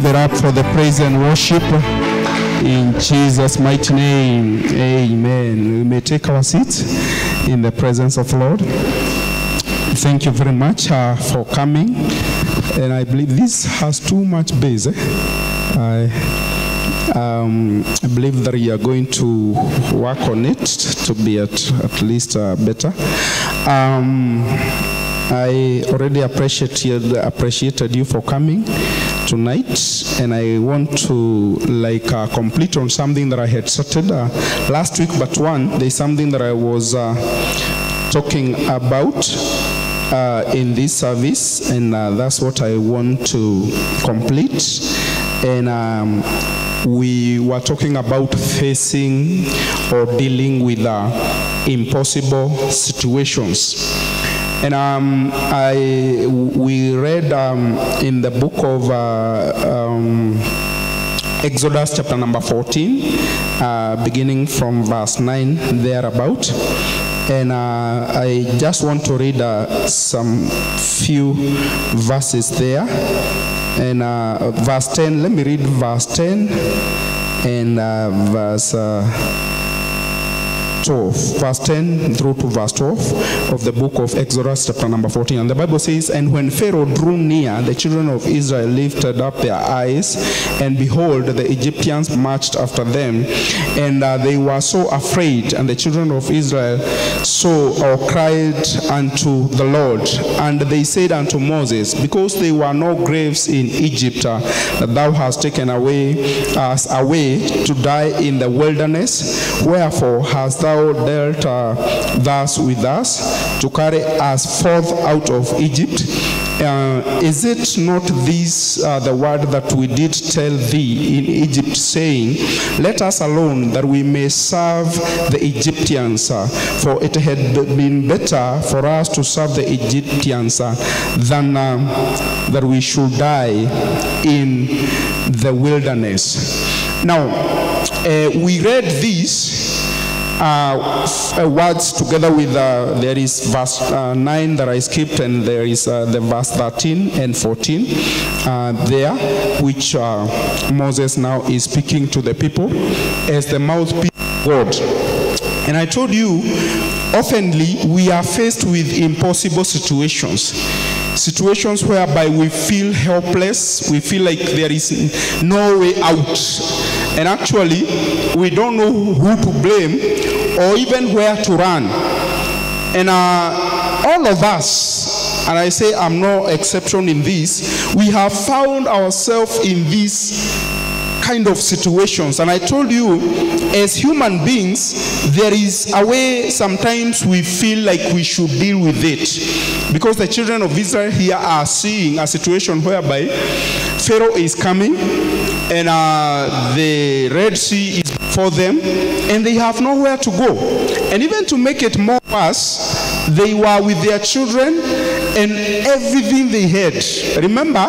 give up for the praise and worship. In Jesus' mighty name, amen. We may take our seats in the presence of the Lord. Thank you very much uh, for coming. And I believe this has too much bass. eh? I, um, I believe that you are going to work on it to be at, at least uh, better. Um, I already appreciated appreciated you for coming tonight, and I want to like uh, complete on something that I had started uh, last week. But one, there's something that I was uh, talking about uh, in this service, and uh, that's what I want to complete. And um, we were talking about facing or dealing with uh, impossible situations. And um, I, we read um, in the book of uh, um, Exodus chapter number 14, uh, beginning from verse 9 thereabout. And uh, I just want to read uh, some few verses there. And uh, verse 10, let me read verse 10 and uh, verse. Uh, 12, verse 10 through to verse 12 of the book of Exodus, chapter number 14. And the Bible says, And when Pharaoh drew near, the children of Israel lifted up their eyes, and behold, the Egyptians marched after them. And uh, they were so afraid, and the children of Israel saw or cried unto the Lord. And they said unto Moses, Because there were no graves in Egypt, uh, that thou hast taken away us away to die in the wilderness, wherefore hast thou dealt uh, thus with us to carry us forth out of Egypt? Uh, is it not this uh, the word that we did tell thee in Egypt, saying, Let us alone that we may serve the Egyptians? uh, for it had been better for us to serve the Egyptians uh, than uh, that we should die in the wilderness. Now, uh, we read this uh, words together with uh, there is verse uh, 9 that I skipped and there is uh, the verse 13 and 14 uh, there which uh, Moses now is speaking to the people as the mouthpiece of God. And I told you oftenly we are faced with impossible situations. Situations whereby we feel helpless we feel like there is no way out. And actually we don't know who to blame or even where to run. And uh, all of us and i say i'm no exception in this we have found ourselves in this kind of situations. And I told you, as human beings, there is a way sometimes we feel like we should deal with it. Because the children of Israel here are seeing a situation whereby Pharaoh is coming and uh, the Red Sea is before them and they have nowhere to go. And even to make it more worse, they were with their children and everything they had. Remember,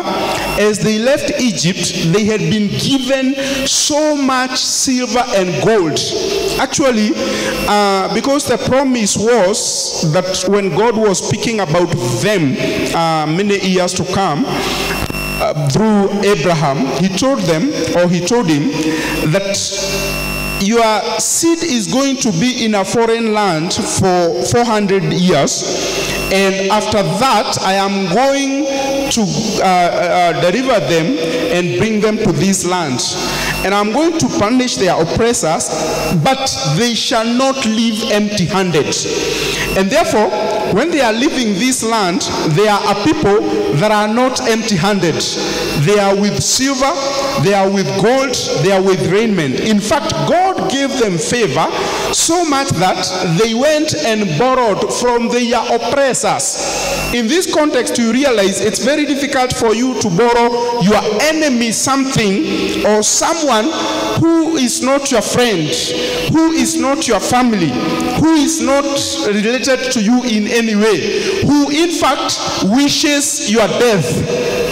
as they left Egypt, they had been given so much silver and gold. Actually, uh, because the promise was that when God was speaking about them uh, many years to come, uh, through Abraham, he told them, or he told him, that your seed is going to be in a foreign land for 400 years and after that i am going to uh, uh, deliver them and bring them to this land and i'm going to punish their oppressors but they shall not leave empty handed and therefore when they are leaving this land they are a people that are not empty handed they are with silver they are with gold they are with raiment. In fact god gave them favor so much that they went and borrowed from their oppressors in this context you realize it's very difficult for you to borrow your enemy something or someone who is not your friend who is not your family who is not related to you in any way who in fact wishes your death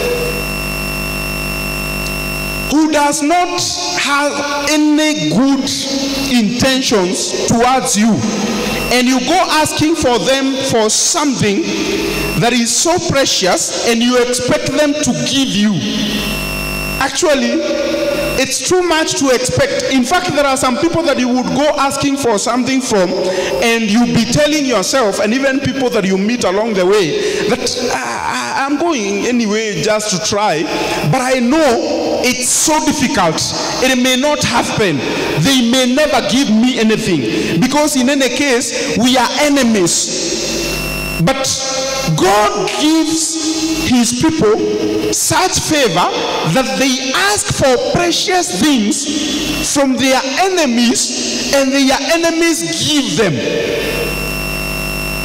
who does not have any good intentions towards you. And you go asking for them for something that is so precious and you expect them to give you actually, it's too much to expect. In fact, there are some people that you would go asking for something from, and you be telling yourself, and even people that you meet along the way, that "Ah, I'm going anyway just to try, but I know it's so difficult. It may not happen. They may never give me anything because, in any case, we are enemies. But God gives his people such favor that they ask for precious things from their enemies and their enemies give them.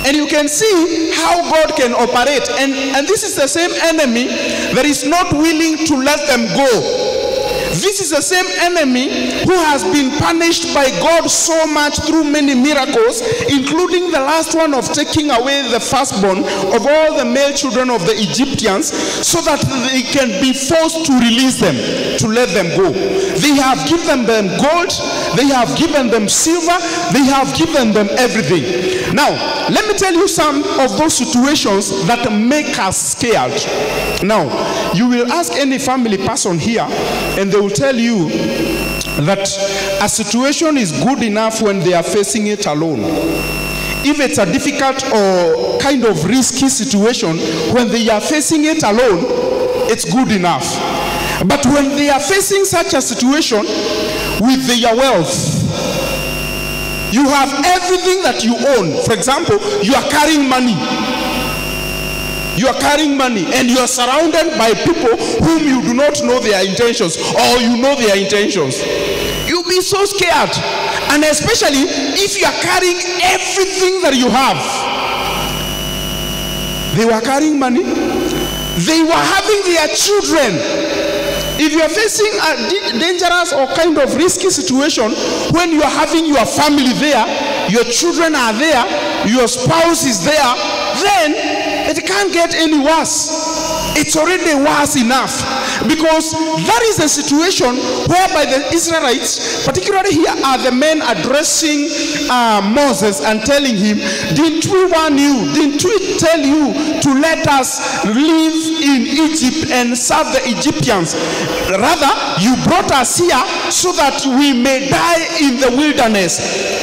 And you can see how God can operate. And, and this is the same enemy that is not willing to let them go. This is the same enemy who has been punished by God so much through many miracles, including the last one of taking away the firstborn of all the male children of the Egyptians, so that they can be forced to release them, to let them go. They have given them gold, they have given them silver, they have given them everything. Now, let me tell you some of those situations that make us scared. Now, you will ask any family person here, and they will tell you that a situation is good enough when they are facing it alone. If it's a difficult or kind of risky situation, when they are facing it alone, it's good enough. But when they are facing such a situation with their wealth, you have everything that you own. For example, you are carrying money. You are carrying money and you are surrounded by people whom you do not know their intentions or you know their intentions. You'll be so scared. And especially if you are carrying everything that you have. They were carrying money, they were having their children. If you are facing a dangerous or kind of risky situation when you are having your family there, your children are there, your spouse is there, then it can't get any worse. It's already worse enough because that is the situation whereby the Israelites, particularly here, are the men addressing uh, Moses and telling him, Didn't we warn you? Didn't we tell you to let us live in Egypt and serve the Egyptians? Rather, you brought us here so that we may die in the wilderness.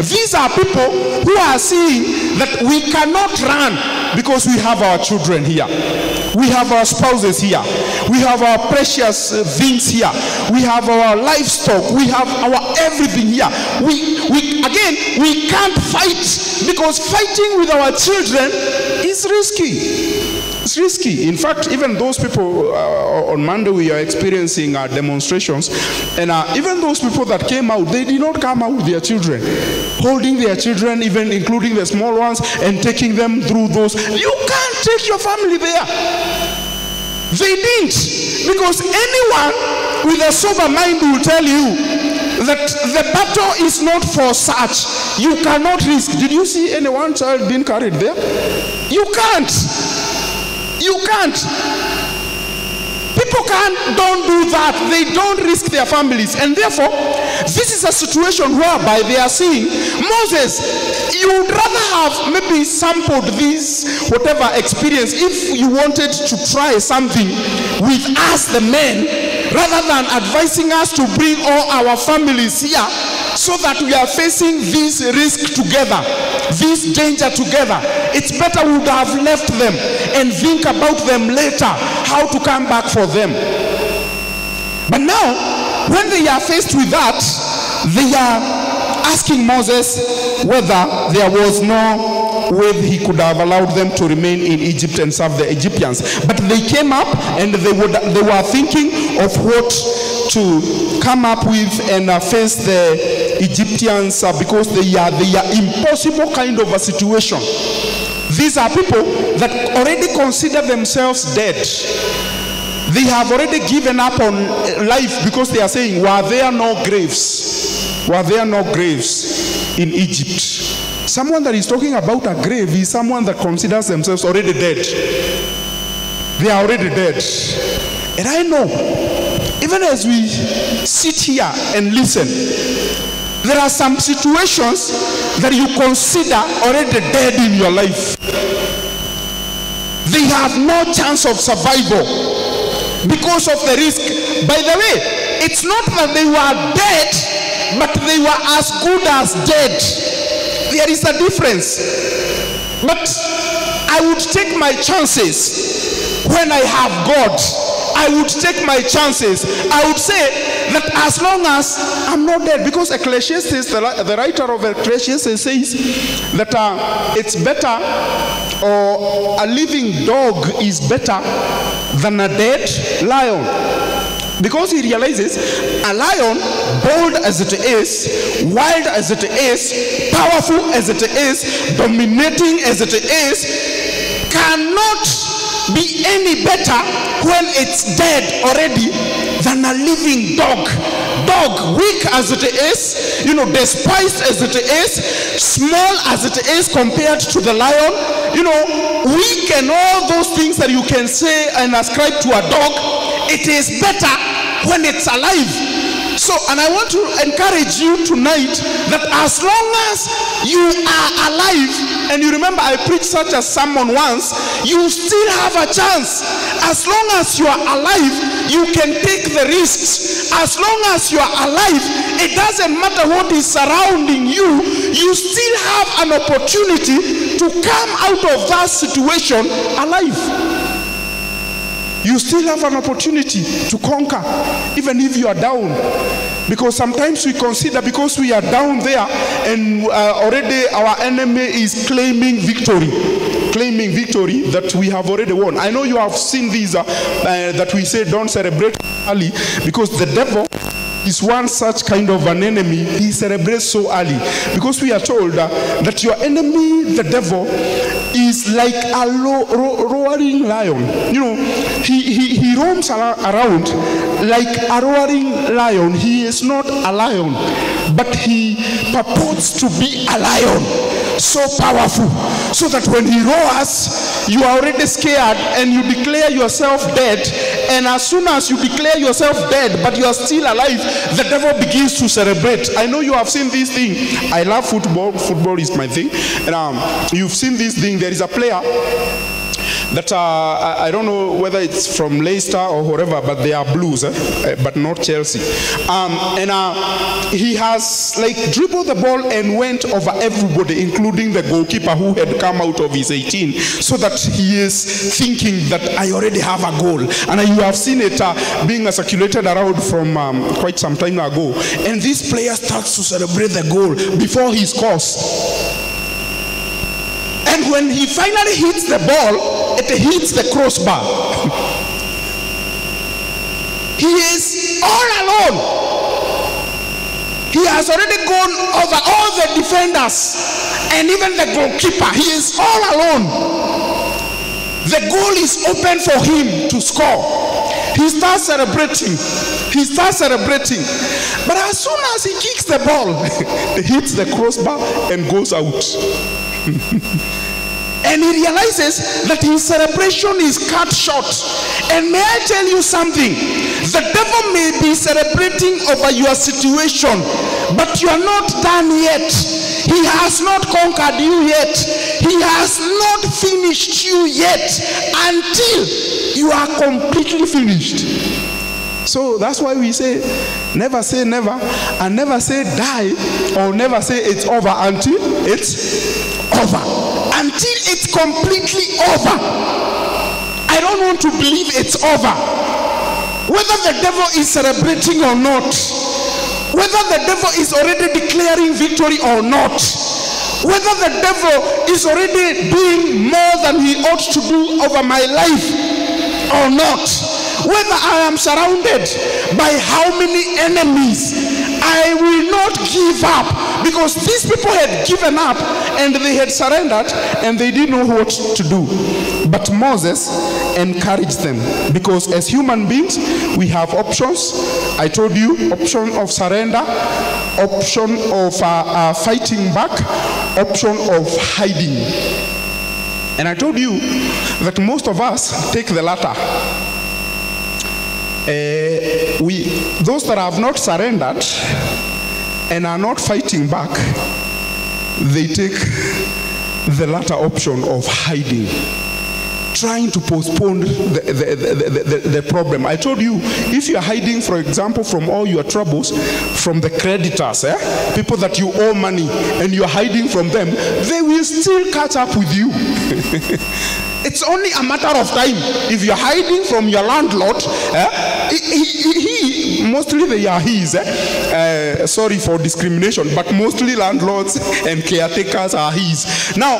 These are people who are seeing that we cannot run because we have our children here. We have our spouses here. We have our precious uh, things here. We have our livestock. We have our everything here. We, we again, we can't fight because fighting with our children is risky. It's risky. In fact, even those people uh, on Monday we are experiencing uh, demonstrations, and uh, even those people that came out, they did not come out with their children, holding their children, even including the small ones, and taking them through those. You can't take your family there. They didn't, because anyone with a sober mind will tell you that the battle is not for such. You cannot risk. Did you see any one child being carried there? You can't. You can't. People can't, don't do that. They don't risk their families. And therefore, this is a situation whereby they are saying, Moses, you would rather have maybe sampled this, whatever experience, if you wanted to try something with us, the men, rather than advising us to bring all our families here so that we are facing this risk together, this danger together. It's better we would have left them and think about them later, how to come back for them. But now, when they are faced with that, they are asking Moses whether there was no way he could have allowed them to remain in Egypt and serve the Egyptians. But they came up and they, would, they were thinking of what to come up with and uh, face the Egyptians uh, because they are, they are impossible kind of a situation. These are people that already consider themselves dead. They have already given up on life because they are saying, Were there no graves? Were there no graves in Egypt? Someone that is talking about a grave is someone that considers themselves already dead. They are already dead. And I know, even as we sit here and listen, there are some situations that you consider already dead in your life. They have no chance of survival. because of the risk. By the way, it's not that they were dead, but they were as good as dead. There is a difference. But I would take my chances when I have God. I would take my chances. I would say that as long as I'm not dead, because Ecclesiastes, the, the writer of Ecclesiastes says that uh, it's better or a living dog is better than a dead lion. Because he realizes a lion, bold as it is, wild as it is, powerful as it is, dominating as it is, cannot be any better when it's dead already than a living dog. Dog, weak as it is, you know, despised as it is, small as it is compared to the lion, you know, weak and all those things that you can say and ascribe to a dog, it is better when it's alive. So, and I want to encourage you tonight that as long as you are alive, and you remember I preached such a sermon once, you still have a chance. As long as you are alive, you can take the risks. As long as you are alive, it doesn't matter what is surrounding you, you still have an opportunity to come out of that situation alive you still have an opportunity to conquer, even if you are down. Because sometimes we consider because we are down there and uh, already our enemy is claiming victory, claiming victory that we have already won. I know you have seen these uh, uh, that we say don't celebrate early because the devil is one such kind of an enemy. He celebrates so early because we are told uh, that your enemy, the devil, is like a roaring lion. You know, he, he, he roams around like a roaring lion. He is not a lion, but he purports to be a lion. So powerful, so that when he roars, you are already scared and you declare yourself dead. And as soon as you declare yourself dead, but you are still alive, the devil begins to celebrate. I know you have seen this thing. I love football. Football is my thing. And um, you've seen this thing. There is a player that uh, I, don't know whether it's from Leicester or wherever, but they are Blues, eh? Uh, but not Chelsea. Um, and uh, he has like dribbled the ball and went over everybody, including the goalkeeper who had come out of his 18, so that he is thinking that I already have a goal. And you have seen it uh, being circulated around from um, quite some time ago. And this player starts to celebrate the goal before he scores. And when he finally hits the ball, it hits the crossbar. he is all alone. He has already gone over all the defenders and even the goalkeeper. He is all alone. The goal is open for him to score. He starts celebrating. He starts celebrating. But as soon as he kicks the ball, it hits the crossbar and goes out. and he realizes that his celebration is cut short. And may I tell you something? The devil may be celebrating over your situation, but you are not done yet. He has not conquered you yet. He has not finished you yet until you are completely finished. So that's why we say never say never and never say die or never say it's over until it's over. Completely over. I don't want to believe it's over. Whether the devil is celebrating or not, whether the devil is already declaring victory or not, whether the devil is already doing more than he ought to do over my life or not, whether I am surrounded by how many enemies, I will not give up because these people had given up and they had surrendered and they didn't know what to do. But Moses encouraged them because as human beings, we have options. I told you option of surrender, option of uh, uh, fighting back, option of hiding. And I told you that most of us take the latter. Uh, we, those that have not surrendered and are not fighting back, they take the latter option of hiding. trying to postpone the, the, the, the, problem. I told you, if you're hiding, for example, from all your troubles, from the creditors, eh? people that you owe money, and you're hiding from them, they will still catch up with you. It's only a matter of time. If you're hiding from your landlord, eh, he, he, he, mostly they are his. Eh? Uh, sorry for discrimination, but mostly landlords and caretakers are his. Now,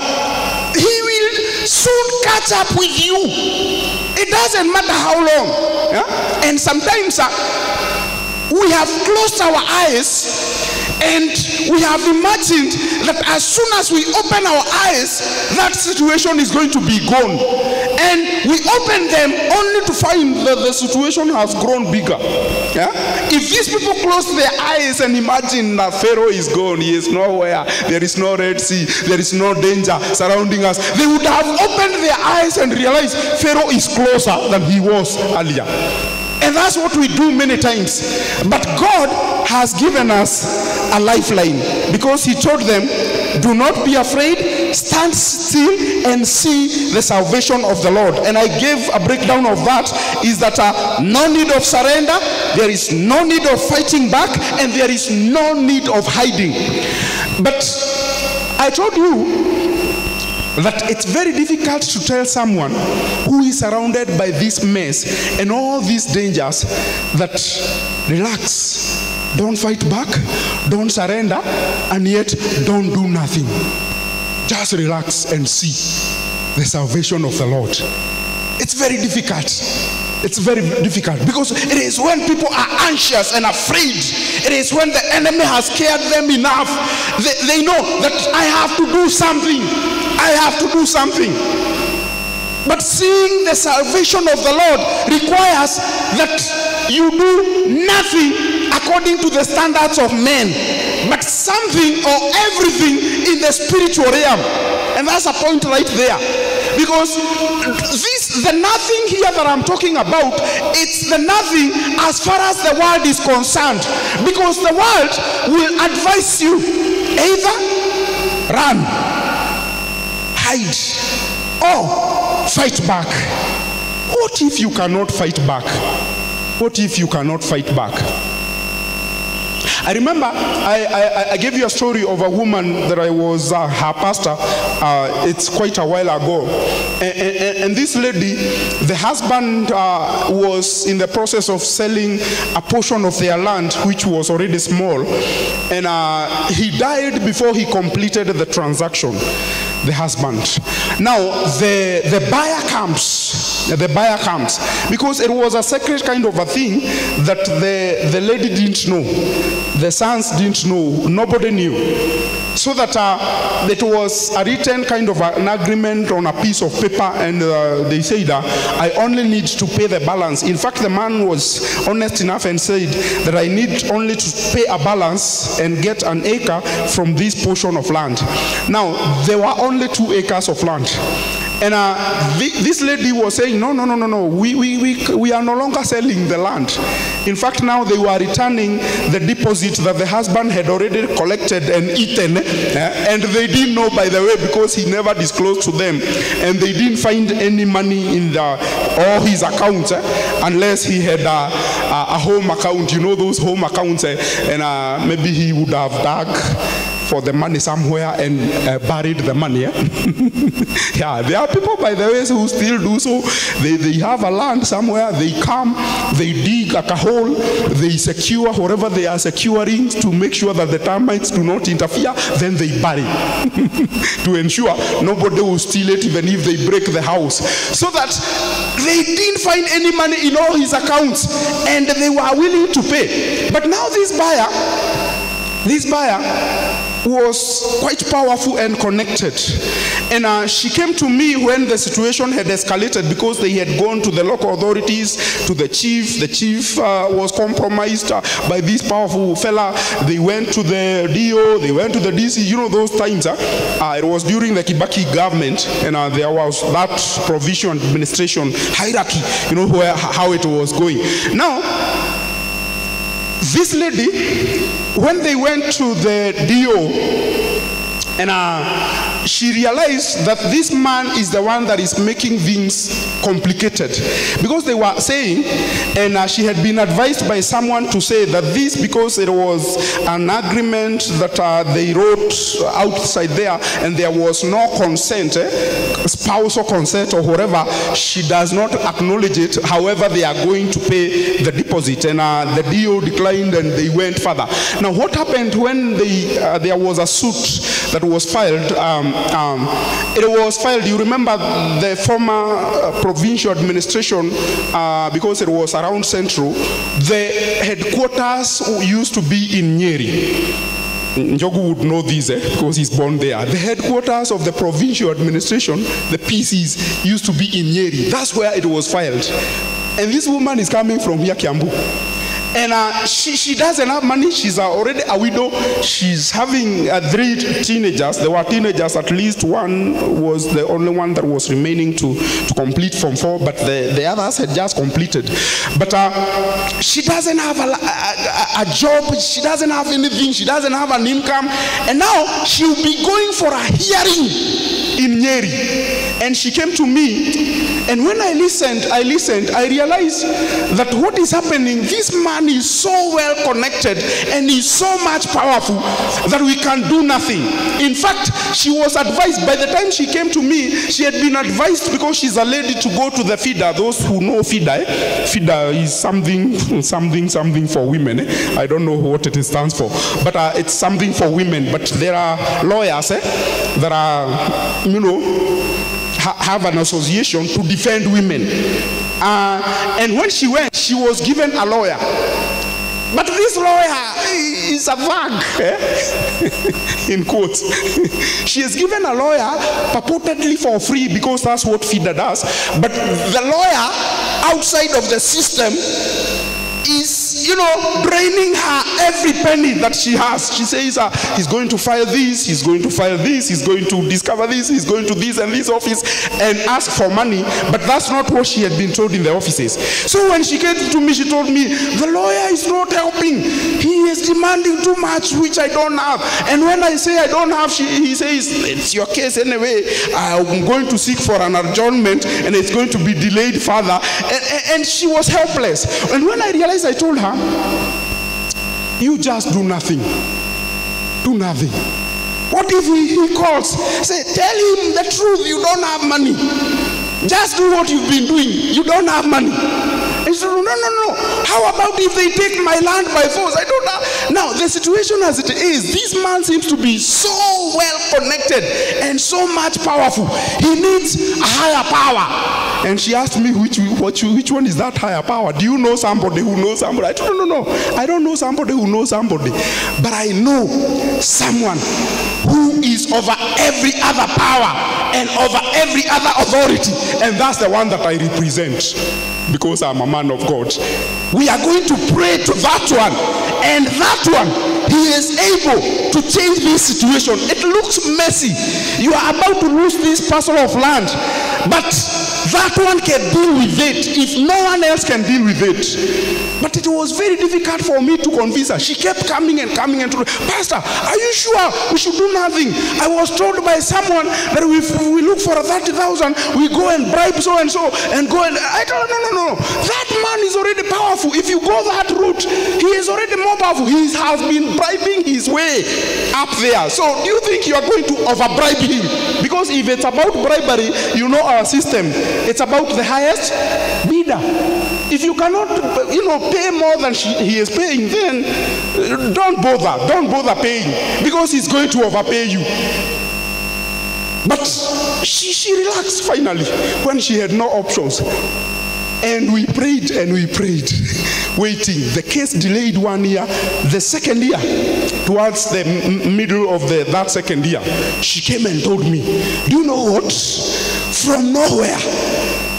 he will soon catch up with you. It doesn't matter how long. Yeah? And sometimes uh, we have closed our eyes and we have imagined that as soon as we open our eyes, that situation is going to be gone. And we open them only to find that the situation has grown bigger. Yeah? If these people close their eyes and imagine that Pharaoh is gone, he is nowhere, there is no Red Sea, there is no danger surrounding us, they would have opened their eyes and realized Pharaoh is closer than he was earlier. And that's what we do many times. But God has given us a lifeline because He told them, Do not be afraid, stand still and see the salvation of the Lord. And I gave a breakdown of that is that uh, no need of surrender, there is no need of fighting back, and there is no need of hiding. But I told you that it's very difficult to tell someone who is surrounded by this mess and all these dangers that relax, don't fight back, don't surrender, and yet don't do nothing. Just relax and see the salvation of the Lord. It's very difficult. It's very difficult because it is when people are anxious and afraid. It is when the enemy has scared them enough. They, they know that I have to do something. I have to do something. But seeing the salvation of the Lord requires that you do nothing according to the standards of men, but something or everything in the spiritual realm. And that's a point right there. Because this, the nothing here that I'm talking about, it's the nothing as far as the world is concerned. Because the world will advise you either run hide or fight back. What if you cannot fight back? What if you cannot fight back? I remember I, I, I, gave you a story of a woman that I was uh, her pastor. Uh, it's quite a while ago. And, and, and this lady, the husband uh, was in the process of selling a portion of their land, which was already small. And uh, he died before he completed the transaction the husband. Now, the, the buyer comes. The buyer comes. Because it was a secret kind of a thing that the, the lady didn't know. The sons didn't know. Nobody knew. So that uh, it was a written kind of an agreement on a piece of paper, and uh, they said, that I only need to pay the balance. In fact, the man was honest enough and said that I need only to pay a balance and get an acre from this portion of land. Now, there were only two acres of land. And uh, this lady was saying, no, no, no, no, no, we, we, we, we are no longer selling the land. In fact, now they were returning the deposit that the husband had already collected and eaten. Uh, and they didn't know, by the way, because he never disclosed to them. And they didn't find any money in the, all his accounts uh, unless he had a, a, home account. You know those home accounts. and uh, maybe he would have dug for the money somewhere and uh, buried the money. Yeah, there are people, by the way, who still do so. They, they have a land somewhere, they come, they dig like a hole, they secure whatever they are securing to make sure that the termites do not interfere, then they bury to ensure nobody will steal it even if they break the house. So that they didn't find any money in all his accounts and they were willing to pay. But now this buyer, this buyer was quite powerful and connected. And uh, she came to me when the situation had escalated because they had gone to the local authorities, to the chief. The chief uh, was compromised uh, by this powerful fella. They went to the DO, they went to the DC. You know those times, uh, it was during the Kibaki government, and uh, there was that provincial administration hierarchy, you know, where, how it was going. Now, this lady, when they went to the DO, and uh, she realized that this man is the one that is making things complicated. Because they were saying, and uh, she had been advised by someone to say that this, because it was an agreement that uh, they wrote outside there and there was no consent, eh, spousal consent or whatever, she does not acknowledge it. However, they are going to pay the deposit. And uh, the deal declined and they went further. Now, what happened when they, uh, there was a suit that was filed? Um, um, it was filed, you remember the former uh, provincial administration, uh, because it was around Central, the headquarters used to be in Nyeri. Njogu would know this eh, because he's born there. The headquarters of the provincial administration, the PCs, used to be in Nyeri. That's where it was filed. And this woman is coming from here, Kiambu. And uh, she, she doesn't have money. She's uh, already a widow. She's having uh, three teenagers. There were teenagers, at least one was the only one that was remaining to, to complete Form 4, but the, the others had just completed. But uh, she doesn't have a, a, a job. She doesn't have anything. She doesn't have an income. And now she'll be going for a hearing in Nyeri. And she came to me. And when I listened, I listened, I realized that what is happening, this man is so well connected and is so much powerful that we can do nothing. In fact, she was advised, by the time she came to me, she had been advised because she's a lady to go to the FIDA. Those who know FIDA, eh? FIDA is something, something, something for women. Eh? I don't know what it stands for, but uh, it's something for women. But there are lawyers eh, that are, you know, ha- have an association to defend women. Uh, and when she went, she was given a lawyer. But this lawyer is a vag, eh? in quotes. she is given a lawyer purportedly for free because that's what FIDA does. But the lawyer outside of the system you know, draining her every penny that she has. She says uh, he's going to file this, he's going to file this, he's going to discover this, he's going to this and this office and ask for money. But that's not what she had been told in the offices. So when she came to me, she told me, the lawyer is not helping. He is demanding too much, which I don't have. And when I say I don't have, she, he says, it's your case anyway. I'm going to seek for an adjournment and it's going to be delayed further. And, and, and she was helpless. And when I realized, I told her, you just do nothing. Do nothing. What if he, he calls? Say, tell him the truth. You don't have money. Just do what you've been doing. You don't have money. And said, no, no, no. How about if they take my land by force? I don't know. Now, the situation as it is, this man seems to be so well connected and so much powerful. He needs a higher power. And she asked me, which, which, which one is that higher power? Do you know somebody who knows somebody? I her, no, no, no. I don't know somebody who knows somebody. But I know someone who is over every other power and over every other authority. And that's the one that I represent because I'm a man of God. We are going to pray to that one. And that one, he is able to change this situation. It looks messy. You are about to lose this parcel of land. But that one can deal with it if no one else can deal with it. But it was very difficult for me to convince her. She kept coming and coming and to, Pastor, are you sure we should do nothing? I was told by someone that if we look for 30,000, we go and bribe so and so and go and I told her, no, no, no. That man is already powerful. If you go that route, he is already more powerful. He has been bribing his way up there. So do you think you are going to overbribe him? Because if it's about bribery, you know our system. It's about the highest bidder. If you cannot, you know, pay more than she, he is paying, then uh, don't bother. Don't bother paying because he's going to overpay you. But she, she relaxed finally when she had no options. And we prayed and we prayed, waiting. The case delayed one year. The second year, towards the middle of the, that second year, she came and told me, Do you know what? From nowhere,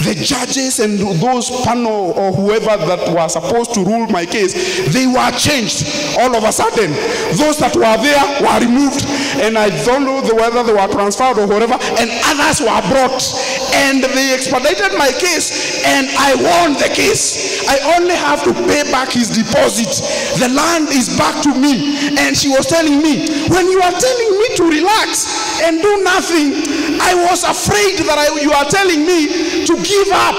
the judges and those panel or whoever that were supposed to rule my case, they were changed all of a sudden. Those that were there were removed, and I don't know the whether they were transferred or whatever, and others were brought, and they expedited my case, and I won the case. I only have to pay back his deposit. The land is back to me, and she was telling me, when you are telling me to relax, and do nothing. I was afraid that I, you are telling me to give up,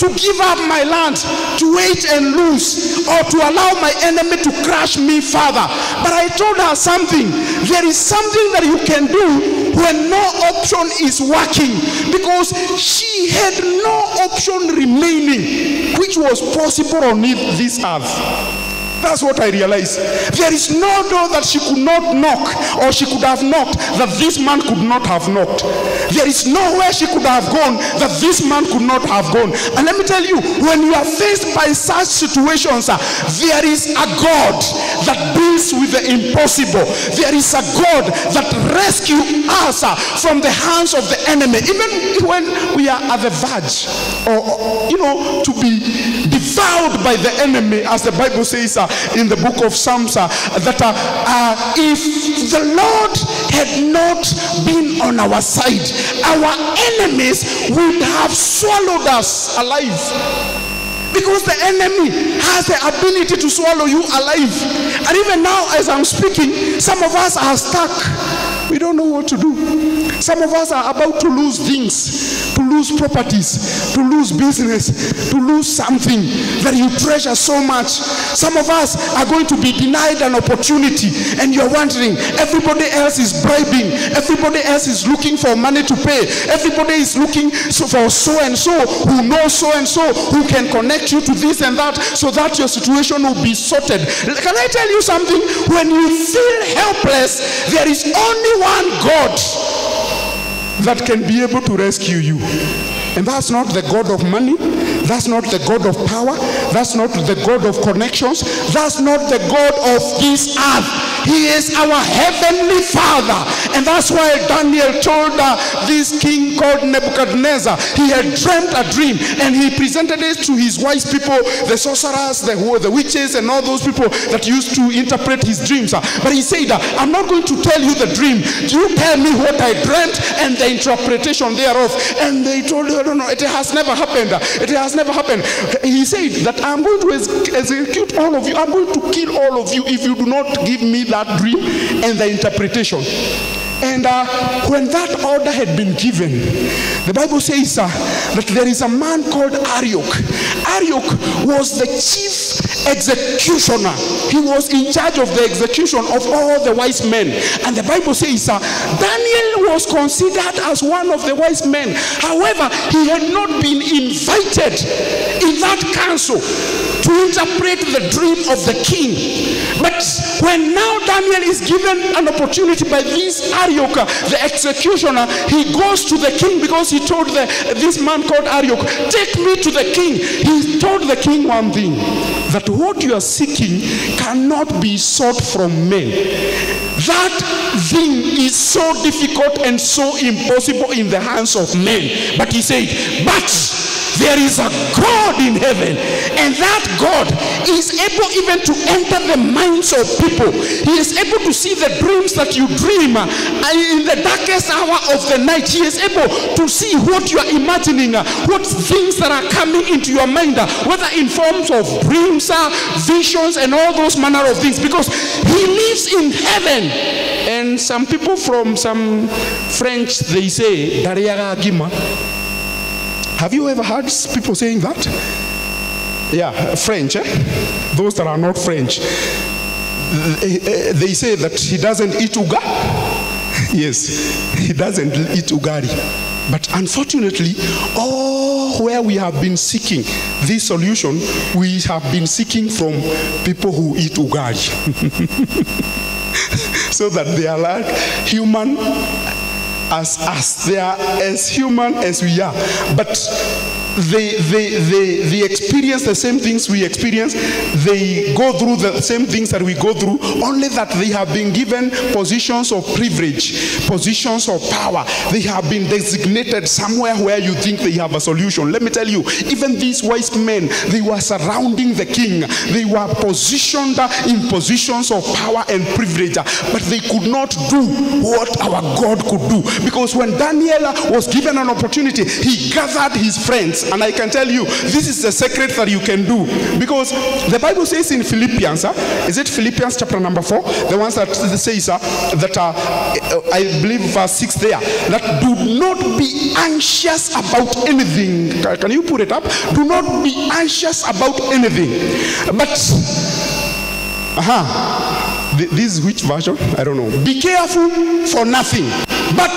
to give up my land, to wait and lose, or to allow my enemy to crush me further. But I told her something. There is something that you can do when no option is working because she had no option remaining which was possible on this earth. That's what I realized. There is no door that she could not knock or she could have knocked that this man could not have knocked. There is nowhere she could have gone that this man could not have gone. And let me tell you, when you are faced by such situations, there is a God that the impossible. There is a God that rescues us uh, from the hands of the enemy. Even when we are at the verge or, you know, to be devoured by the enemy, as the Bible says, uh, in the book of Psalms uh, that uh, uh, if the Lord had not been on our side, our enemies would have swallowed us alive. Because the enemy has the ability to swallow you alive. And even now, as I'm speaking, some of us are stuck. We don't know what to do. Some of us are about to lose things, to lose properties, to lose business, to lose something that you treasure so much. Some of us are going to be denied an opportunity, and you're wondering, everybody else is bribing, everybody else is looking for money to pay, everybody is looking for so and so who knows so and so who can connect you to this and that so that your situation will be sorted. Can I tell you something? When you feel helpless, there is only one God that can be able to rescue you. And that's not the God of money. That's not the God of power. That's not the God of connections. That's not the God of this earth. He is our heavenly Father. And that's why Daniel told uh, this king called Nebuchadnezzar, he had dreamt a dream and he presented it to his wise people, the sorcerers, the, the witches, and all those people that used to interpret his dreams. But he said, I'm not going to tell you the dream. Do You tell me what I dreamt and the interpretation thereof. And they told him, no, no, it has never happened. It has never happened. He said that I'm going to execute all of you. I'm going to kill all of you if you do not give me that dream and the interpretation. And uh, when that order had been given, the Bible says uh, that there is a man called Arioch. Arioch was the chief executioner. He was in charge of the execution of all the wise men. And the Bible says uh, Daniel was considered as one of the wise men. However, he had not been invited in council to interpret the dream of the king. But when now Daniel is given an opportunity by this Arioch, the executioner, he goes to the king because he told the, this man called Arioch, take me to the king. He told the king one thing, that what you are seeking cannot be sought from men. That thing is so difficult and so impossible in the hands of men. But he said, but there is a God in heaven, and that God is able even to enter the minds of people. He is able to see the dreams that you dream uh, in the darkest hour of the night. He is able to see what you are imagining, uh, what things that are coming into your mind, uh, whether in forms of dreams, visions, and all those manner of things, because He lives in heaven. And some people from some French, they say, Dariaga Gima. Have you ever heard people saying that? Yeah, French, eh? Those that are not French. They say that he doesn't eat uga. Yes, he doesn't eat ugari. But unfortunately, all where we have been seeking this solution, we have been seeking from people who eat ugari. so that they are like human as us. They are as human as we are. But they, they, they, they experience the same things we experience. They go through the same things that we go through, only that they have been given positions of privilege, positions of power. They have been designated somewhere where you think they have a solution. Let me tell you, even these wise men, they were surrounding the king. They were positioned in positions of power and privilege, but they could not do what our God could do. Because when Daniel was given an opportunity, he gathered his friends And I can tell you, this is the secret that you can do. Because the Bible says in Philippians, uh, is it Philippians chapter number 4? The ones that says uh, that, uh, I believe verse 6 there, that do not be anxious about anything. Can you put it up? Do not be anxious about anything. But, aha, uh-huh, this is which version? I don't know. Be careful for nothing. But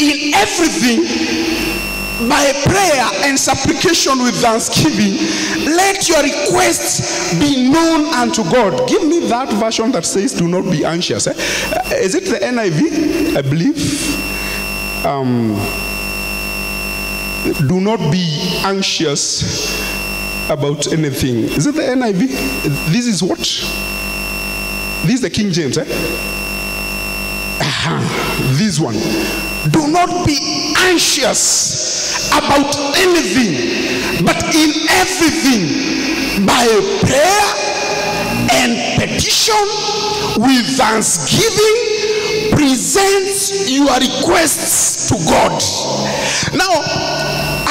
in everything, by prayer and supplication with thanksgiving, let your requests be known unto God. Give me that version that says, Do not be anxious. Eh? Uh, is it the NIV? I believe. Um, do not be anxious about anything. Is it the NIV? This is what? This is the King James, eh? This one. Do not be anxious about anything, but in everything, by prayer and petition with thanksgiving, present your requests to God. Now,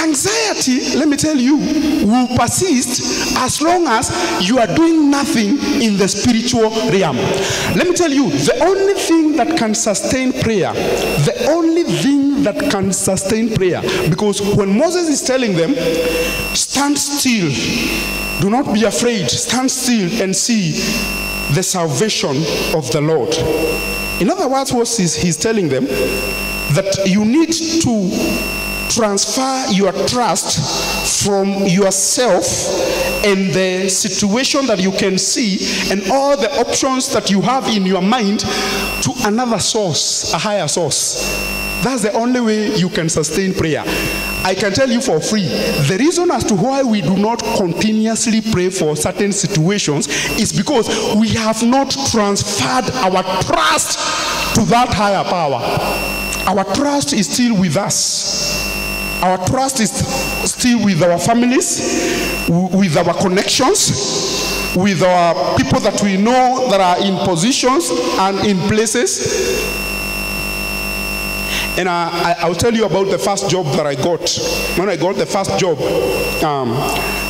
Anxiety, let me tell you, will persist as long as you are doing nothing in the spiritual realm. Let me tell you, the only thing that can sustain prayer, the only thing that can sustain prayer, because when Moses is telling them, stand still, do not be afraid, stand still and see the salvation of the Lord. In other words, what he's telling them, that you need to transfer your trust from yourself and the situation that you can see and all the options that you have in your mind to another source, a higher source. That's the only way you can sustain prayer. I can tell you for free, the reason as to why we do not continuously pray for certain situations is because we have not transferred our trust to that higher power. Our trust is still with us. Our trust is still with our families, with our connections, with our people that we know that are in positions and in places. And I, I, will tell you about the first job that I got. When I got the first job um,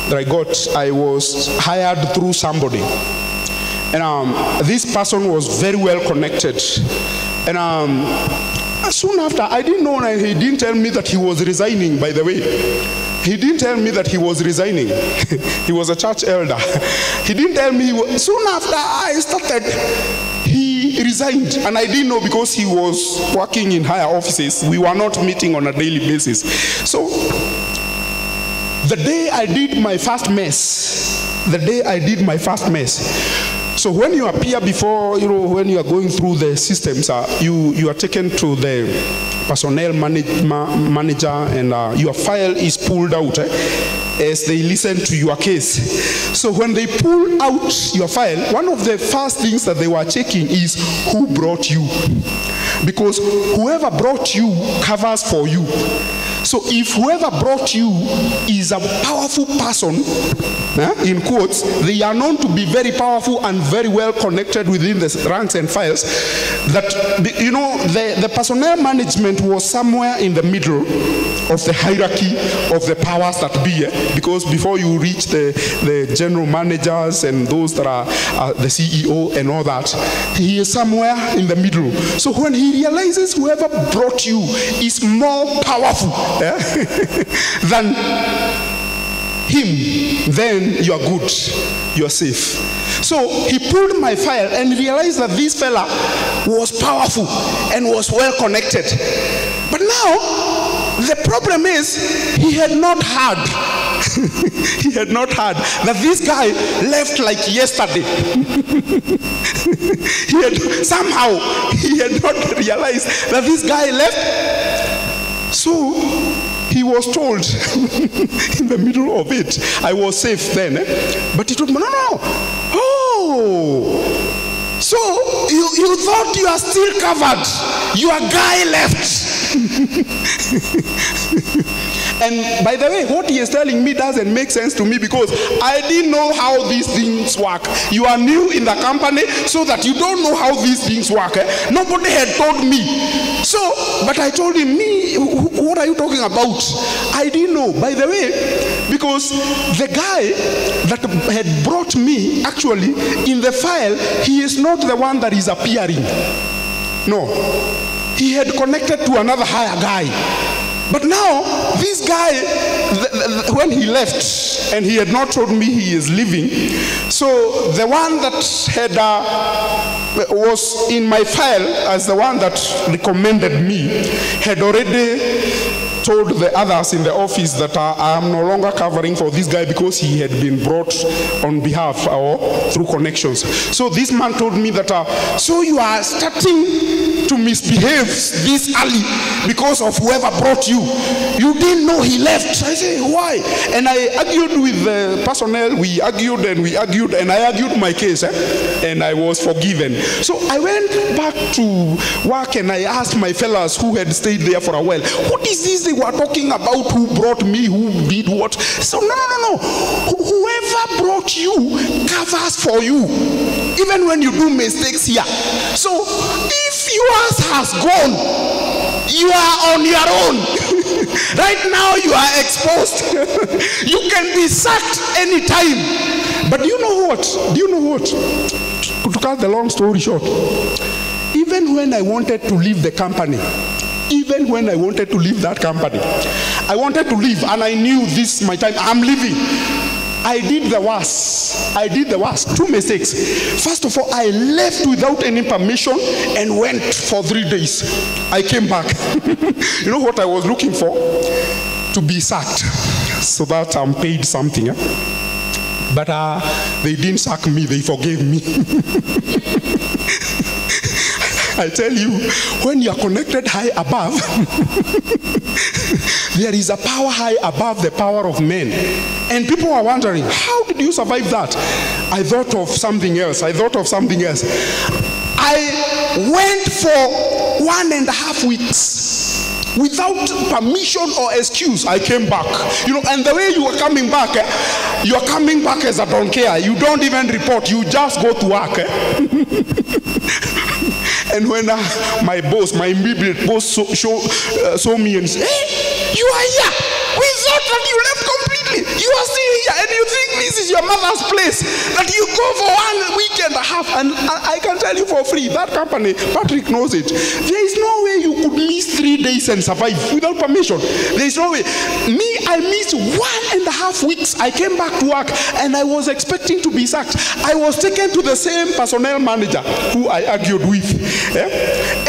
that I got, I was hired through somebody. And um, this person was very well connected. And um, Soon after, I didn't know, and he didn't tell me that he was resigning, by the way. He didn't tell me that he was resigning. he was a church elder. he didn't tell me. Soon after I started, he resigned. And I didn't know because he was working in higher offices. We were not meeting on a daily basis. So, the day I did my first mess, the day I did my first mess, so when you appear before, you know, when you are going through the systems, uh, you, you are taken to the personnel manage, ma manager and uh, your file is pulled out eh, as they listen to your case. So when they pull out your file, one of the first things that they were checking is who brought you. Because whoever brought you covers for you. So if whoever brought you is a powerful person, eh, in quotes, they are known to be very powerful and very well connected within the ranks and files, that, you know, the, the personnel management was somewhere in the middle of the hierarchy of the powers that be. Eh? Because before you reach the, the general managers and those that are uh, the CEO and all that, he is somewhere in the middle. So when he realizes whoever brought you is more powerful Eh? than him, then you are good, you are safe. So he pulled my file and realized that this fella was powerful and was well connected. But now, the problem is he had not heard. he had not heard that this guy left like yesterday. he had somehow he had not realized that this guy left so he was told in the middle of it, I was safe then. Eh? But he told me, no, no. Oh, so you, you thought you are still covered. Your guy left. And by the way, what he is telling me doesn't make sense to me because I didn't know how these things work. You are new in the company, so that you don't know how these things work. eh? Nobody had told me. So, but I told him, me, what are you talking about? I didn't know. By the way, because the guy that had brought me, actually, in the file, he is not the one that is appearing. No. He had connected to another higher guy. But now, this guy, th- th- when he left, and he had not told me he is leaving, so the one that had uh, was in my file as the one that recommended me had already told the others in the office that uh, I am no longer covering for this guy because he had been brought on behalf or through connections. So this man told me that, uh, so you are starting to misbehave this early because of whoever brought you. You didn't know he left. I say, why? And I argued with the personnel. We argued and we argued, and I argued my case, eh? and I was forgiven. So I went back to work and I asked my fellows who had stayed there for a while, what is this were talking about? Who brought me? Who did what? So no, no, no, no. Whoever brought you covers for you, even when you do mistakes here. So if yours has gone, you are on your own. right now you are exposed. you can be sacked anytime. But do you know what? Do you know what? To cut the long story short, even when I wanted to leave the company, even when I wanted to leave that company, I wanted to leave and I knew this my time. I'm leaving. I did the worst. I did the worst. Two mistakes. First of all, I left without any permission and went for three days. I came back. you know what I was looking for? To be sacked so that I'm paid something. eh? But uh, they didn't sack me, they forgave me. I tell you, when you are connected high above, there is a power high above the power of men. And people are wondering, how did you survive that? I thought of something else. I thought of something else. I went for one and a half weeks without permission or excuse. I came back. You know, and the way you are coming back, eh, you are coming back as a don't care. You don't even report. You just go to work. eh. And when uh, my boss, my immediate boss, saw, show, uh, saw me and said, Hey, you are here. Is your mother's place. That you go for one week and a half. And I, can tell you for free, that company, Patrick knows it. There is no way you could miss three days and survive without permission. There is no way. Me, I missed one and a half weeks. I came back to work, and I was expecting to be sacked. I was taken to the same personnel manager who I argued with.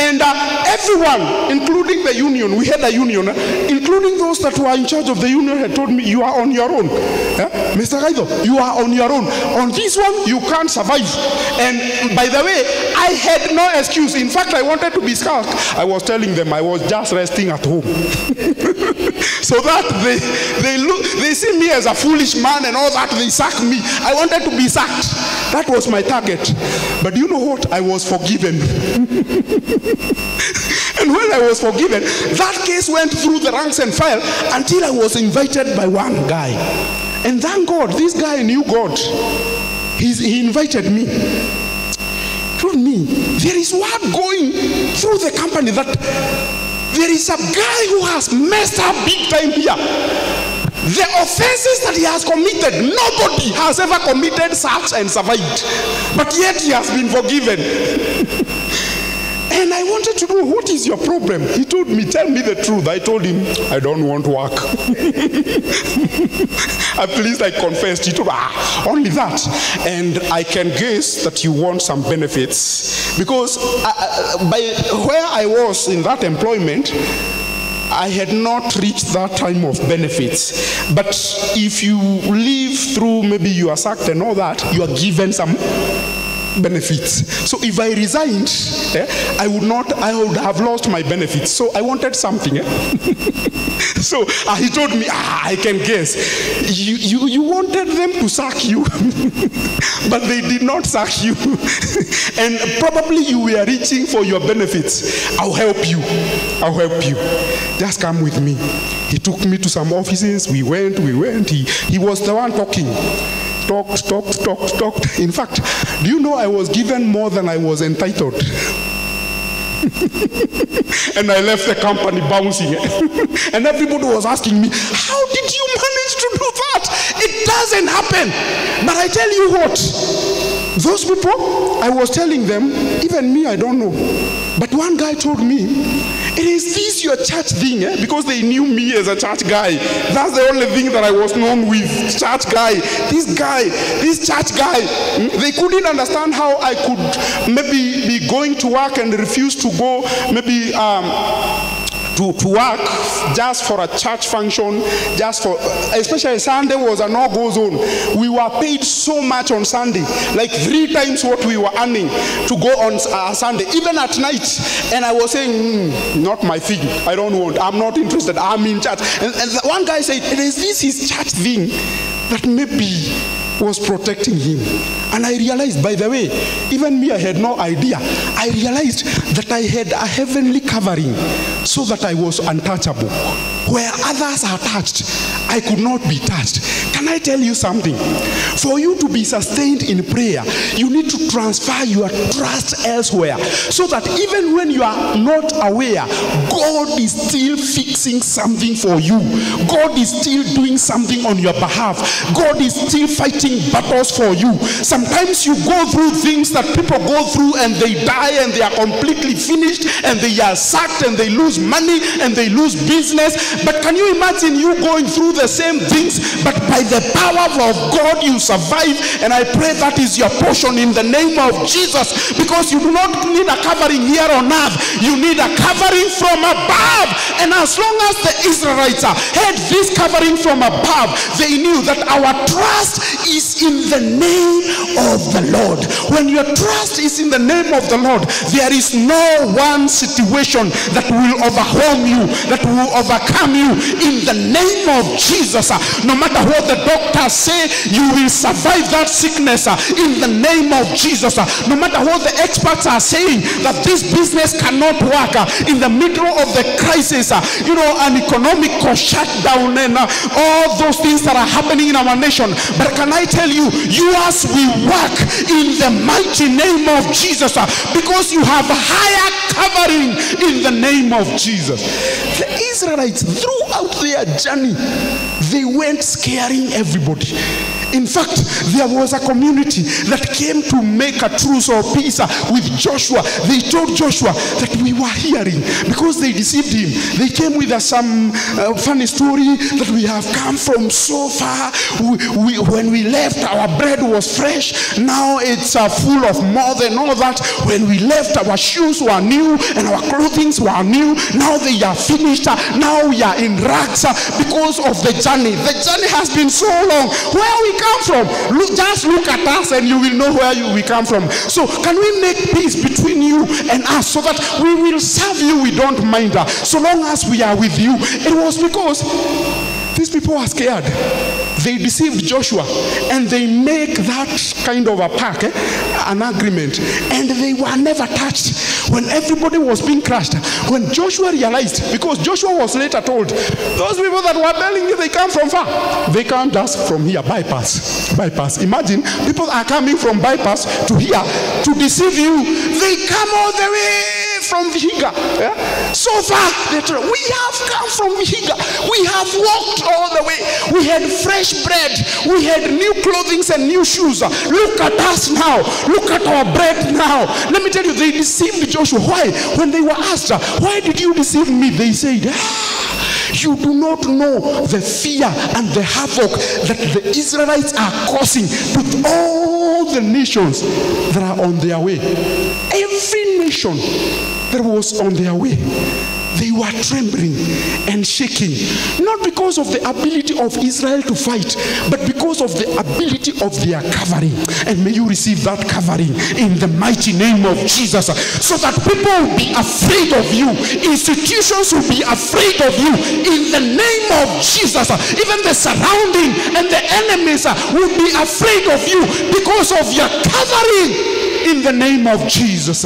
And uh, everyone, including the union, we had a union, including those that were in charge of the union, had told me, You are on your own. Mr. Gaitho, you are on your own. On this one, you can't survive. And by the way, I had no excuse. In fact, I wanted to be sacked. I was telling them I was just resting at home. so that they, they, look, they see me as a foolish man and all that, they sack me. I wanted to be sacked. That was my target. But you know what? I was forgiven. and when I was forgiven, that case went through the ranks and file until I was invited by one guy. And thank God, this guy knew God. He's, he invited me. Told me, there is word going through the company that there is a guy who has messed up big time here. The offenses that he has committed, nobody has ever committed such and survived. But yet he has been forgiven. And I wanted to know what is your problem. He told me, Tell me the truth. I told him, I don't want work. At least I confessed. He told, Ah, only that. And I can guess that you want some benefits. Because uh, uh, by where I was in that employment, I had not reached that time of benefits. But if you live through, maybe you are sacked and all that, you are given some benefits. So if I resigned, eh, I would not, I would have lost my benefits. So I wanted something. eh. so uh, he told me, ah, I can guess. You, you, you wanted them to sack you, but they did not sack you. and probably you were reaching for your benefits. I'll help you. I'll help you. Just come with me. He took me to some offices. We went, we went. He, he was the one talking. Talked, talked, talked, talked. In fact, do you know I was given more than I was entitled? and I left the company bouncing. and everybody was asking me, How did you manage to do that? It doesn't happen. But I tell you what, those people, I was telling them, even me, I don't know. But one guy told me, it is this your church thing, eh? because they knew me as a church guy. That's the only thing that I was known with. Church guy. This guy, this church guy. hmm, They couldn't understand how I could maybe be going to work and refuse to go, maybe. Um, to, to work just for a church function, just for, especially Sunday was a no-go zone. We were paid so much on Sunday, like three times what we were earning to go on uh, Sunday, even at night. And I was saying, "Hmm, not my thing. I don't want. I'm not interested. I'm in church. And, and one guy said, is this his church thing that maybe was protecting him. And I realized, by the way, even me, I had no idea. I realized that I had a heavenly covering so that I was untouchable. Where others are touched, I could not be touched. Can I tell you something? For you to be sustained in prayer, you need to transfer your trust elsewhere so that even when you are not aware, God is still fixing something for you. God is still doing something on your behalf. God is still fighting battles for you. Sometimes you go through things that people go through and they die and they are completely finished and they are sacked and they lose money and they lose business. But can you imagine you going through the same things, but by the power of God you survive? And I pray that is your portion in the name of Jesus because you do not need a covering here on earth, you need a covering from above. And as long as the Israelites had this covering from above, they knew that our trust is in the name of the Lord. When your trust is in the name of the Lord, there is no one situation that will overwhelm you, that will overcome you in the name of Jesus. No matter what the doctors say, you will survive that sickness uh, in the name of Jesus. No matter what the experts are saying, that this business cannot work uh, in the middle of the crisis, uh, you know, an economic shutdown and all those things that are happening in our nation. But can I tell you, yours will work in the mighty name of Jesus because you have higher covering in the name of Jesus. The Israelites, throughout their journey, they went scaring everybody. In fact, there was a community that came to make a truce or peace with Joshua. They told Joshua that we were hearing because they deceived him. They came with uh, some uh, funny story that we have come from so far. We, we, when we left, our bread was fresh. Now it's uh, full of moth and all that. When we left, our shoes were new and our clothing were new. Now they are finished. Now we are in rags because of the journey. The journey has been so long. Where we come from? Look, just look at us and you will know where you, we come from. So can we make peace between you and us so that we will serve you? We don't mind. uh, So long as we are with you. It was because these people are scared. They deceived Joshua and they make that kind of a pact, eh, an agreement, and they were never touched. When everybody was being crushed, when Joshua realized, because Joshua was later told, those people that were telling you they come from far, they come just from here, bypass. Bypass. Imagine people are coming from bypass to here to deceive you. They come all the way from Vihiga. Yeah? So far, we have come from Vihiga. We have walked all the way. We had fresh bread. We had new clothing and new shoes. Look at us now. Look at our bread now. Let me tell you, they deceived Joshua. Why? When they were asked, why did you deceive me? They said, "Ah, you do not know the fear and the havoc that the Israelites are causing with all the nations that are on their way. Every nation that was on their way, they were trembling and shaking, not because of the ability of Israel to fight, but because of the ability of their covering. And may you receive that covering in the mighty name of Jesus, so that people will be afraid of you, institutions will be afraid of you in the name of Jesus. Even the surrounding and the enemies will be afraid of you because of your covering in the name of Jesus.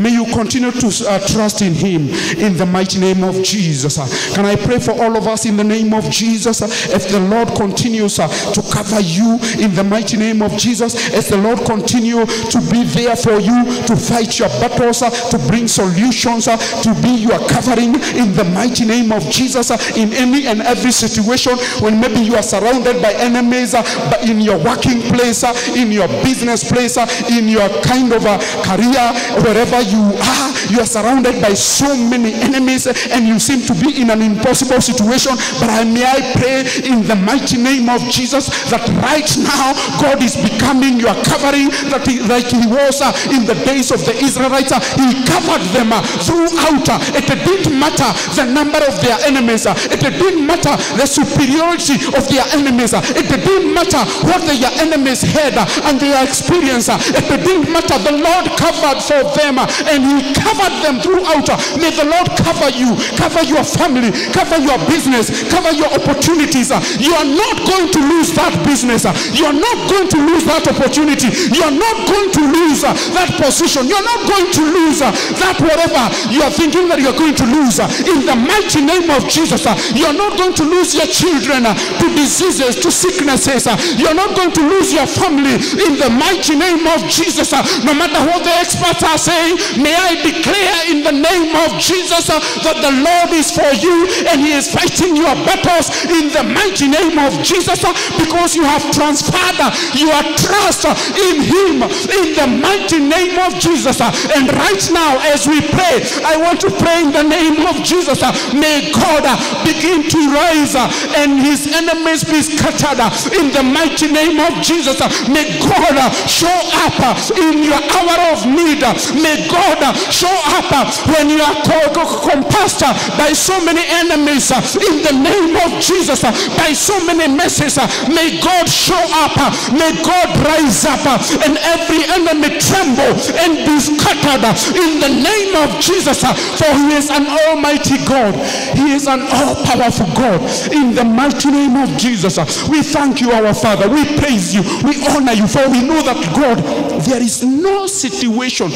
May you continue to uh, trust in Him in the mighty name of Jesus. Can I pray for all of us in the name of Jesus? If the Lord continues uh, to cover you in the mighty name of Jesus, as the Lord continue to be there for you to fight your battles, uh, to bring solutions, uh, to be your covering in the mighty name of Jesus uh, in any and every situation when maybe you are surrounded by enemies, uh, but in your working place, uh, in your business place, uh, in your kind of a career, wherever you are, you are surrounded by so many enemies and you seem to be in an impossible situation. But I may I pray in the mighty name of Jesus that right now God is becoming your covering, that he, like he was uh, in the days of the Israelites. uh, he covered them uh, throughout. it didn't matter the number of their enemies. it didn't matter the superiority of their enemies. it didn't matter what their enemies had and their experience. it didn't matter. The Lord covered for them and He covered them throughout. May the Lord cover you, cover your family, cover your business, cover your opportunities. You are not going to lose that business. You are not going to lose that opportunity. You are not going to lose that position. You are not going to lose that whatever you are thinking that you are going to lose. In the mighty name of Jesus, you are not going to lose your children to diseases, to sicknesses. You are not going to lose your family in the mighty name of Jesus. No matter what the experts are saying, may I declare in the name of Jesus uh, that the Lord is for you and He is fighting your battles in the mighty name of Jesus uh, because you have transferred uh, your trust uh, in Him in the mighty name of Jesus. uh, And right now, as we pray, I want to pray in the name of Jesus. uh, May God begin to rise and His enemies be scattered in the mighty name of Jesus. May God show up in your hour of need. May God uh, show up uh, when you are co- co- compassed uh, by so many enemies uh, in the name of Jesus, uh, by so many messes. Uh, may God show up. Uh, may God rise up and every enemy tremble and be scattered in the name of Jesus. For He is an almighty God. He is an all-powerful God. In the mighty name of Jesus, we thank you, our Father. We praise you. We honor you. For we know that God, there is no situation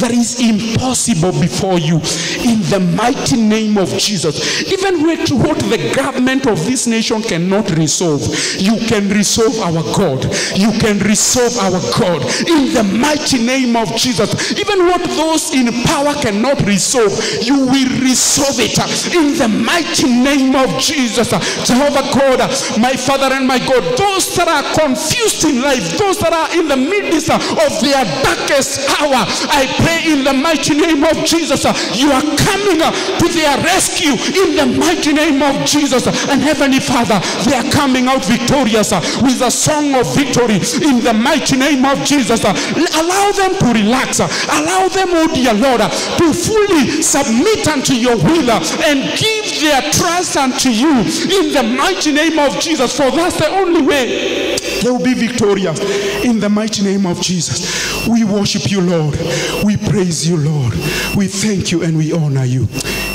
that is impossible before you. In the mighty name of Jesus. Even with what the government of this nation cannot resolve, you can resolve our God. You can resolve our God. In the mighty name of Jesus. Even what those in power cannot resolve, you will resolve it. In the mighty name of Jesus. Jehovah God, my Father and my God, those that are confused in life, those that are in the midst of their darkest hour, I pray in the mighty name of Jesus, uh, you are coming uh, to their rescue in the mighty name of Jesus. And Heavenly Father, they are coming out victorious uh, with a song of victory in the mighty name of Jesus. Allow them to relax. Allow them, oh dear Lord, to fully submit unto your will and give their trust unto you in the mighty name of Jesus. For that's the only way they will be victorious in the mighty name of Jesus. We worship you, Lord. We praise you, Lord. We thank you and we honor you.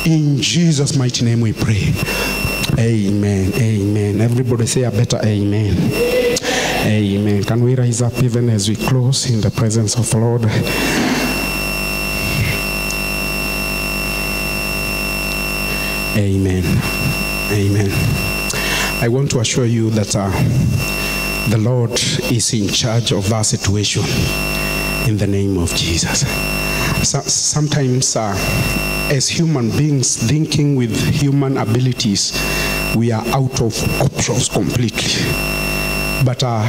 In Jesus' mighty name we pray. Amen. Amen. Everybody say a better amen. Amen. Can we rise up even as we close in the presence of the Lord? Amen. Amen. I want to assure you that uh, the Lord is in charge of our situation in the name of Jesus. So, sometimes, uh, as human beings thinking with human abilities, we are out of options completely. But uh,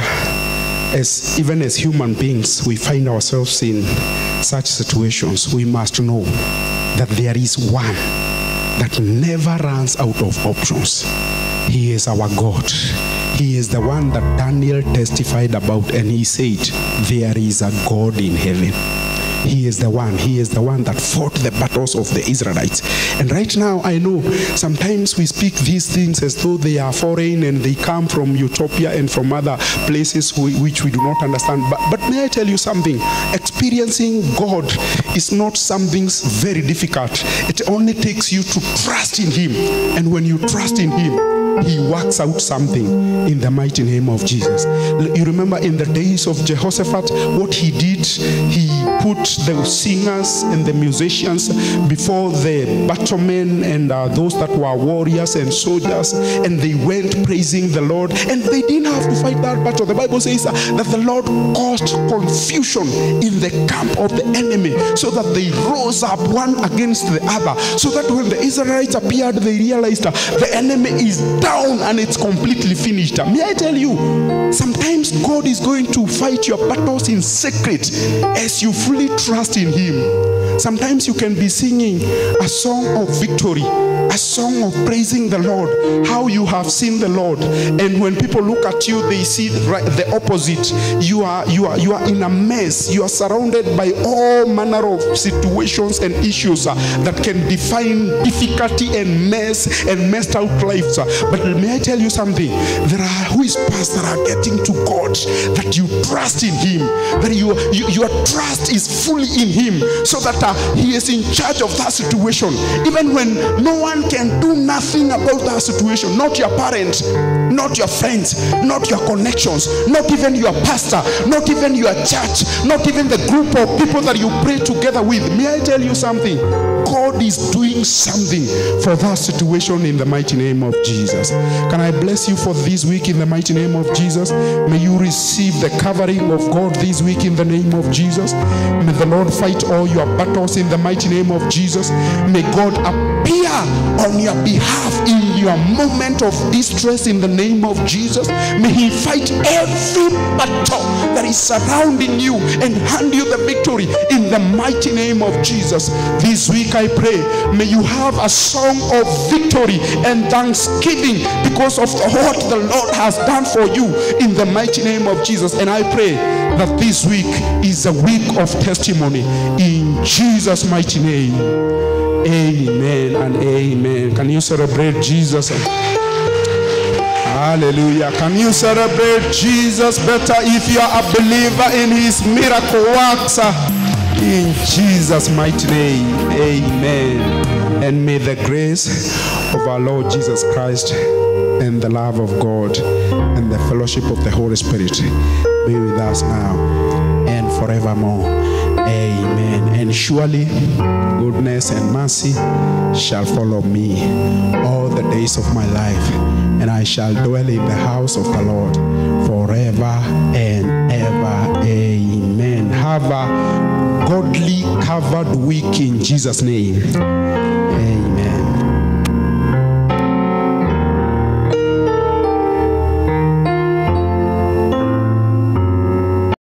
as even as human beings, we find ourselves in such situations. We must know that there is one that never runs out of options. He is our God. He is the one that Daniel testified about, and he said, There is a God in heaven. He is the one. He is the one that fought the battles of the Israelites. And right now, I know sometimes we speak these things as though they are foreign and they come from utopia and from other places which we do not understand. But, but may I tell you something? Experiencing God is not something very difficult. It only takes you to trust in Him. And when you trust in Him, he works out something in the mighty name of Jesus. You remember in the days of Jehoshaphat, what he did, he put the singers and the musicians before the battlemen and uh, those that were warriors and soldiers, and they went praising the Lord, and they didn't have to fight that battle. The Bible says uh, that the Lord caused confusion in the camp of the enemy so that they rose up one against the other, so that when the Israelites appeared, they realized uh, the enemy is down and it's completely finished. May I tell you, sometimes God is going to fight your battles in secret as you fully trust in Him. Sometimes you can be singing a song of victory, a song of praising the Lord, how you have seen the Lord. And when people look at you, they see the opposite. You are you are you are in a mess. You are surrounded by all manner of situations and issues uh, that can define difficulty and mess and messed out lives. Uh, but may I tell you something? There are whispers that are getting to God that you trust in Him, that you, you your trust is fully in Him, so that uh, He is in charge of that situation. Even when no one can do nothing about that situation, not your parents, not your friends, not your connections, not even your pastor, not even your church, not even the group of people that you pray together with. May I tell you something? God is doing something for that situation in the mighty name of Jesus. Can I bless you for this week in the mighty name of Jesus? May you receive the covering of God this week in the name of Jesus. May the Lord fight all your battles in the mighty name of Jesus. May God appear on your behalf in your moment of distress in the name of Jesus. May He fight every battle that is surrounding you and hand you the victory in the mighty name of Jesus. This week I pray, may you have a song of victory and thanksgiving because of what the Lord has done for you in the mighty name of Jesus. And I pray that this week is a week of testimony in Jesus' mighty name. Amen and amen. Can you celebrate Jesus? Hallelujah. Can you celebrate Jesus better if you are a believer in his miracle works? In Jesus' mighty name. Amen. And may the grace of our Lord Jesus Christ and the love of God and the fellowship of the Holy Spirit be with us now forevermore. Amen. And surely goodness and mercy shall follow me all the days of my life, and I shall dwell in the house of the Lord forever and ever. Amen. Have a godly covered week in Jesus' name. Amen.